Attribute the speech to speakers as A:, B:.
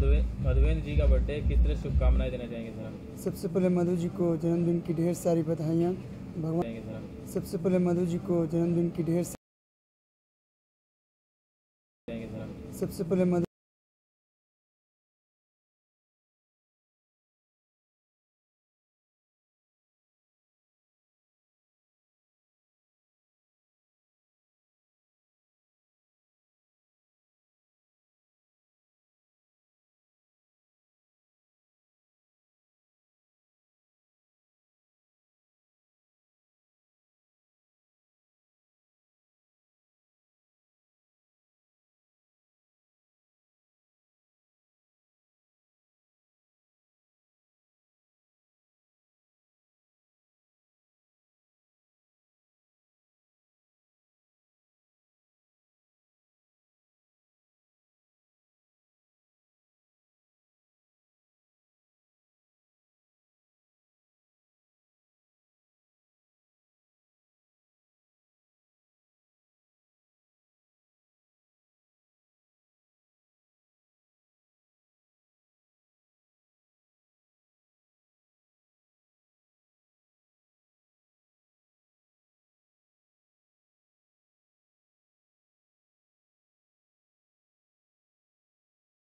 A: मधुबेन जी का बर्थडे कितने शुभकामनाएँ देना चाहेंगे सर? सबसे पहले मधु जी को जन्मदिन की ढेर सारी बधाइयाँ भगवान सबसे पहले मधु जी को जन्मदिन की ढेर सबसे पहले मधु